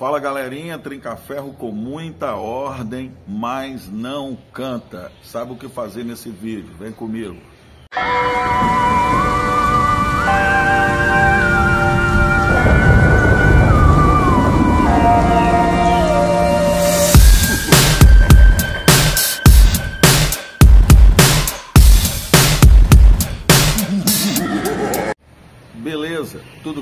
Fala galerinha, trinca-ferro com muita ordem, mas não canta. Sabe o que fazer nesse vídeo? Vem comigo.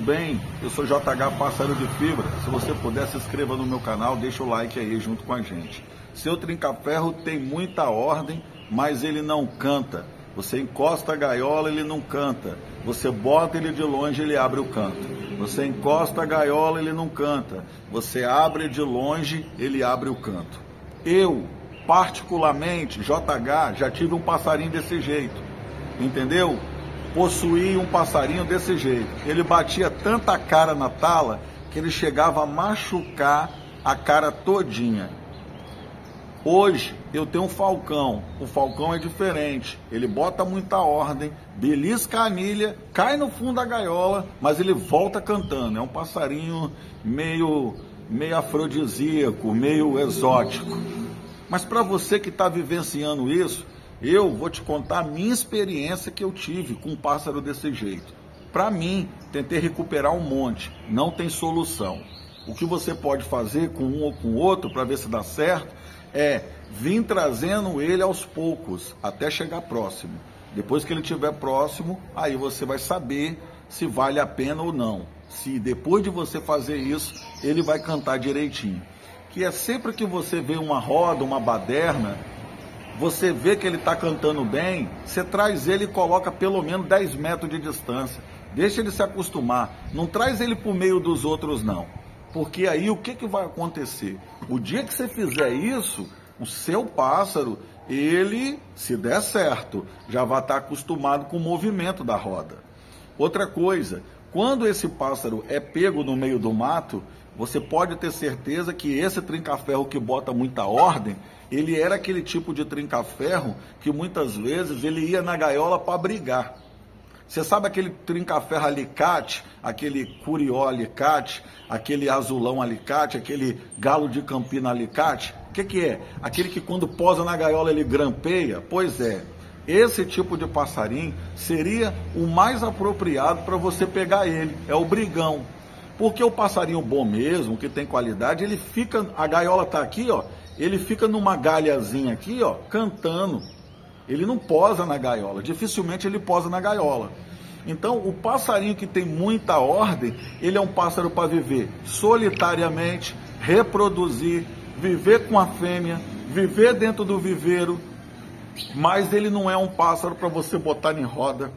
Bem? Eu sou JH Pássaro de Fibra. Se você puder, se inscreva no meu canal, deixa o like aí junto com a gente. Seu trinca-ferro tem muita ordem, mas ele não canta. Você encosta a gaiola, ele não canta. Você bota ele de longe, ele abre o canto. Você encosta a gaiola, ele não canta. Você abre de longe, ele abre o canto. Eu, particularmente, JH, já tive um passarinho desse jeito. Entendeu? Possuía um passarinho desse jeito. Ele batia tanta cara na tala que ele chegava a machucar a cara todinha. Hoje eu tenho um falcão. O falcão é diferente. Ele bota muita ordem, belisca a anilha, cai no fundo da gaiola, mas ele volta cantando. É um passarinho meio meio afrodisíaco, meio exótico. Mas para você que está vivenciando isso, eu vou te contar a minha experiência que eu tive com um pássaro desse jeito. Para mim, tentei recuperar um monte, não tem solução. O que você pode fazer com um ou com outro para ver se dá certo é vir trazendo ele aos poucos até chegar próximo. Depois que ele estiver próximo, aí você vai saber se vale a pena ou não. Se depois de você fazer isso, ele vai cantar direitinho. Que é sempre que você vê uma roda, uma baderna, você vê que ele está cantando bem, você traz ele e coloca pelo menos 10 metros de distância. Deixa ele se acostumar. Não traz ele para o meio dos outros, não. Porque aí o que, que vai acontecer? O dia que você fizer isso, o seu pássaro, ele, se der certo, já vai estar tá acostumado com o movimento da roda. Outra coisa, quando esse pássaro é pego no meio do mato, você pode ter certeza que esse trinca-ferro que bota muita ordem, ele era aquele tipo de trinca-ferro que muitas vezes ele ia na gaiola para brigar. Você sabe aquele trinca-ferro alicate, aquele curió alicate, aquele azulão alicate, aquele galo de campina alicate? O que, que é? Aquele que quando posa na gaiola ele grampeia? Pois é. Esse tipo de passarinho seria o mais apropriado para você pegar ele. É o brigão. Porque o passarinho bom mesmo, que tem qualidade, ele fica, a gaiola está aqui, ó, ele fica numa galhazinha aqui, ó, cantando. Ele não posa na gaiola, dificilmente ele posa na gaiola. Então, o passarinho que tem muita ordem, ele é um pássaro para viver solitariamente, reproduzir, viver com a fêmea, viver dentro do viveiro, mas ele não é um pássaro para você botar em roda,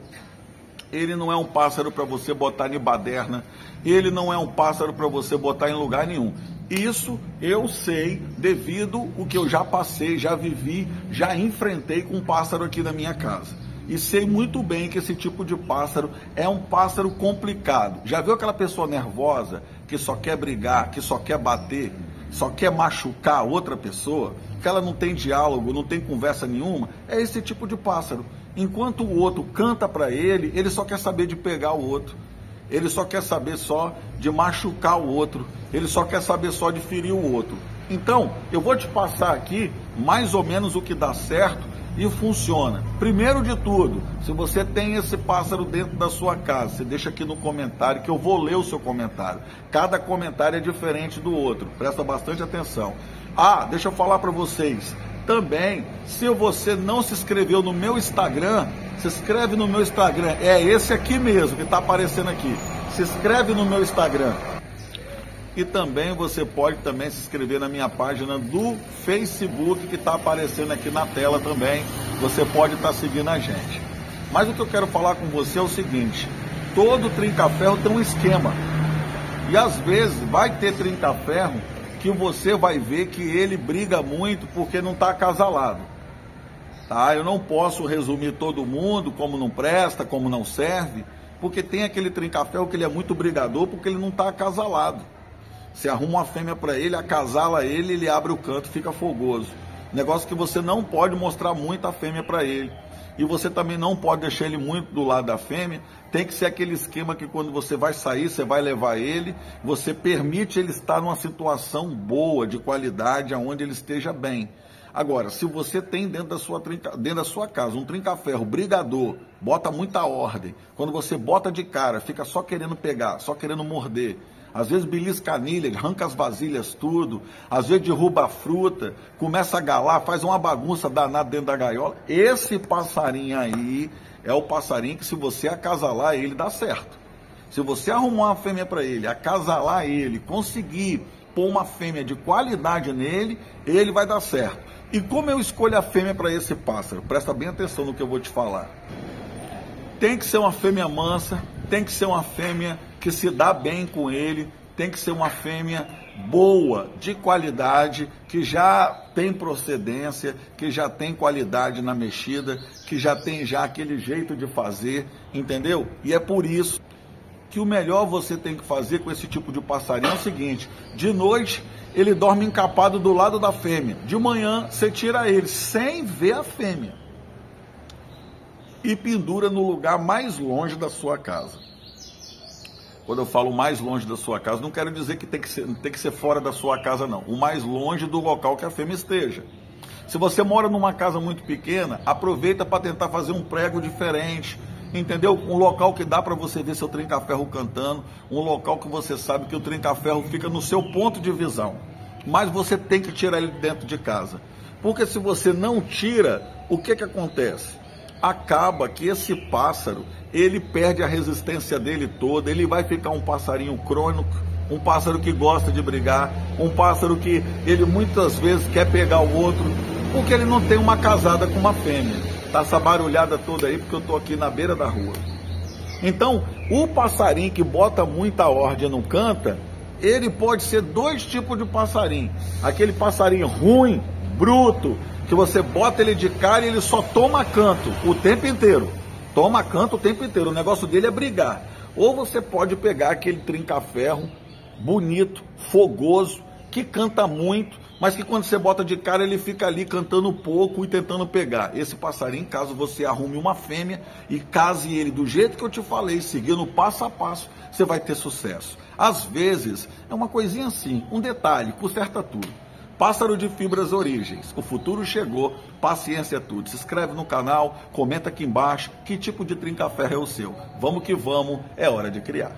ele não é um pássaro para você botar em baderna, ele não é um pássaro para você botar em lugar nenhum. Isso eu sei devido o que eu já passei, já vivi, já enfrentei com um pássaro aqui na minha casa. E sei muito bem que esse tipo de pássaro é um pássaro complicado. Já viu aquela pessoa nervosa que só quer brigar, que só quer bater, só quer machucar outra pessoa, que ela não tem diálogo, não tem conversa nenhuma? É esse tipo de pássaro. Enquanto o outro canta para ele, ele só quer saber de pegar o outro. Ele só quer saber só de machucar o outro. Ele só quer saber só de ferir o outro. Então, eu vou te passar aqui mais ou menos o que dá certo e funciona. Primeiro de tudo, se você tem esse pássaro dentro da sua casa, você deixa aqui no comentário que eu vou ler o seu comentário. Cada comentário é diferente do outro. Presta bastante atenção. Ah, deixa eu falar para vocês. Também, se você não se inscreveu no meu Instagram, se inscreve no meu Instagram. É esse aqui mesmo que está aparecendo aqui. Se inscreve no meu Instagram. E também você pode também se inscrever na minha página do Facebook que está aparecendo aqui na tela também. Você pode estar tá seguindo a gente. Mas o que eu quero falar com você é o seguinte: todo trinca-ferro tem um esquema. E às vezes vai ter trinca-ferro que você vai ver que ele briga muito porque não está acasalado. Tá? Eu não posso resumir todo mundo como não presta, como não serve, porque tem aquele trinca-ferro que ele é muito brigador porque ele não está acasalado. Você arruma uma fêmea para ele, acasala ele, ele abre o canto, fica fogoso. Negócio que você não pode mostrar muito a fêmea para ele. e você também não pode deixar ele muito do lado da fêmea. Tem que ser aquele esquema que quando você vai sair, você vai levar ele, você permite ele estar numa situação boa, de qualidade, aonde ele esteja bem. Agora, se você tem dentro da sua, dentro da sua casa um trinca-ferro brigador, bota muita ordem. Quando você bota de cara, fica só querendo pegar, só querendo morder. Às vezes belisca anilha, arranca as vasilhas tudo, às vezes derruba a fruta, começa a galar, faz uma bagunça danada dentro da gaiola. Esse passarinho aí é o passarinho que se você acasalar ele dá certo. Se você arrumar uma fêmea para ele, acasalar ele, conseguir pôr uma fêmea de qualidade nele, ele vai dar certo. E como eu escolho a fêmea para esse pássaro? Presta bem atenção no que eu vou te falar. Tem que ser uma fêmea mansa, tem que ser uma fêmea que se dá bem com ele, tem que ser uma fêmea boa, de qualidade, que já tem procedência, que já tem qualidade na mexida, que já tem já aquele jeito de fazer, entendeu? E é por isso que o melhor você tem que fazer com esse tipo de passarinho é o seguinte: de noite ele dorme encapado do lado da fêmea, de manhã você tira ele sem ver a fêmea e pendura no lugar mais longe da sua casa. Quando eu falo mais longe da sua casa, não quero dizer que tem que ser, tem que ser fora da sua casa, não. O mais longe do local que a fêmea esteja. Se você mora numa casa muito pequena, aproveita para tentar fazer um prego diferente, entendeu? Um local que dá para você ver seu trinca-ferro cantando, um local que você sabe que o trinca-ferro fica no seu ponto de visão. Mas você tem que tirar ele dentro de casa. Porque se você não tira, o que que acontece? Acaba que esse pássaro, ele perde a resistência dele toda, ele vai ficar um passarinho crônico, um pássaro que gosta de brigar, um pássaro que ele muitas vezes quer pegar o outro, porque ele não tem uma casada com uma fêmea. Tá essa barulhada toda aí porque eu tô aqui na beira da rua. Então, o passarinho que bota muita ordem e não canta, ele pode ser dois tipos de passarinho. Aquele passarinho ruim, bruto, que você bota ele de cara e ele só toma canto o tempo inteiro. Toma canto o tempo inteiro. O negócio dele é brigar. Ou você pode pegar aquele trinca-ferro bonito, fogoso, que canta muito, mas que quando você bota de cara ele fica ali cantando pouco e tentando pegar. Esse passarinho, caso você arrume uma fêmea e case ele do jeito que eu te falei, seguindo passo a passo, você vai ter sucesso. Às vezes, é uma coisinha assim, um detalhe, conserta tudo. Pássaro de Fibras Origens. O futuro chegou, paciência é tudo. Se inscreve no canal, comenta aqui embaixo que tipo de trinca-ferro é o seu. Vamos que vamos, é hora de criar.